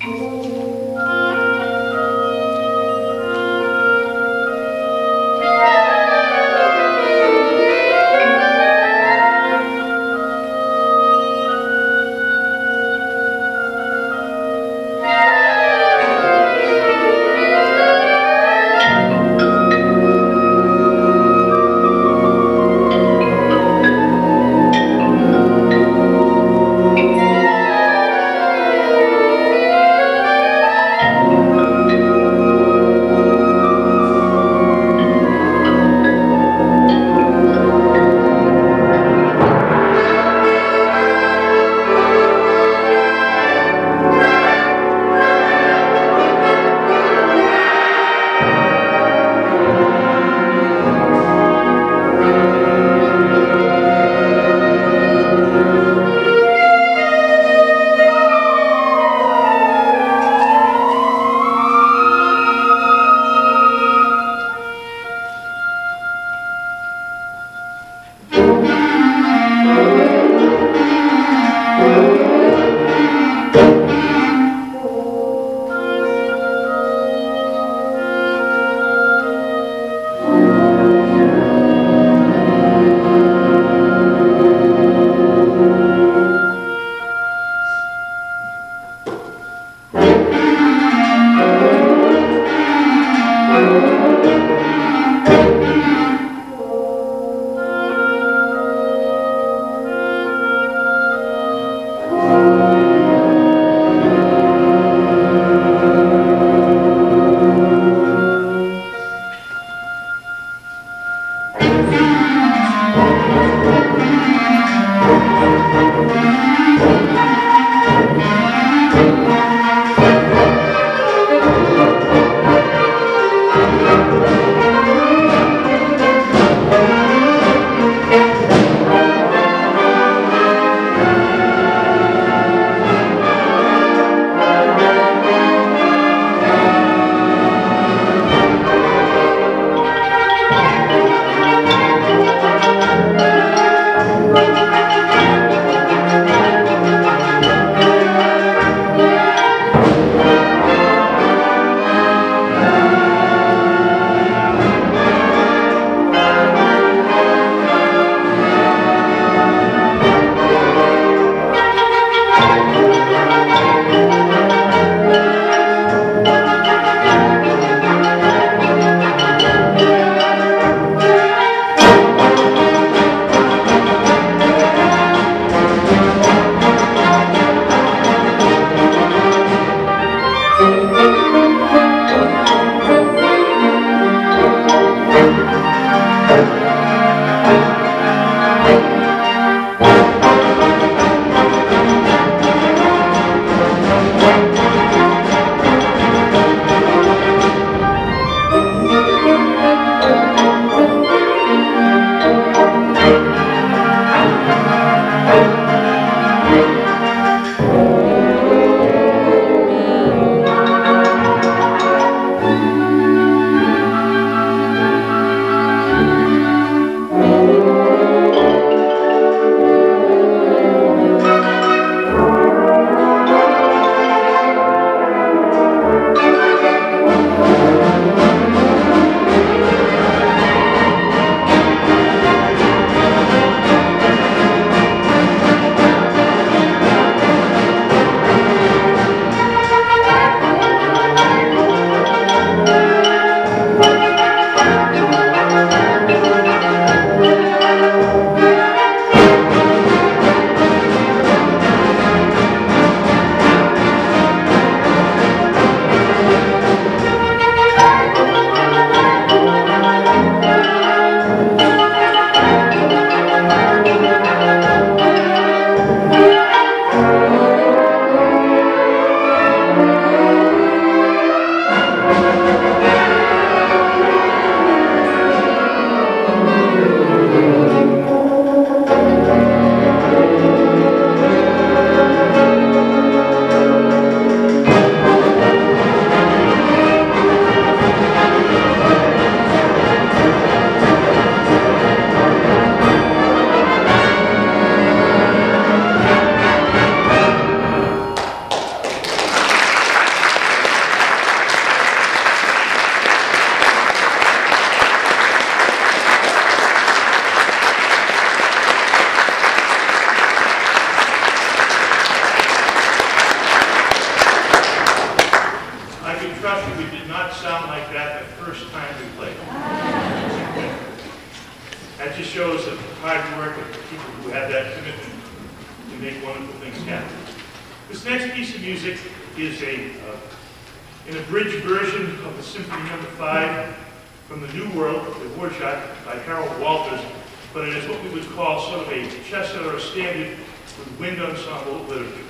Thank We play. That the first time we played. that just shows the hard work of the people who have that commitment to make wonderful things happen. This next piece of music is a, uh, an abridged version of the Symphony Number Five from the New World, the Dvorak by Harold Walters, but it is what we would call sort of a chestnut or a standard with wind ensemble literature.